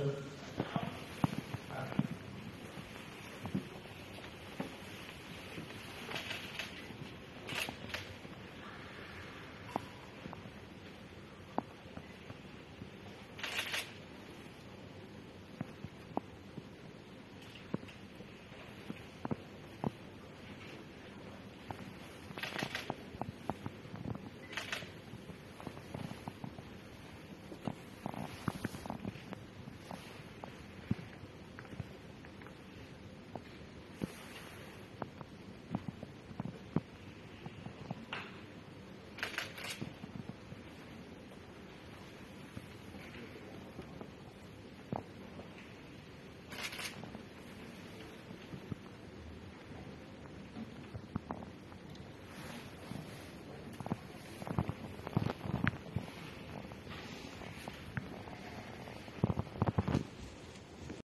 Pastor.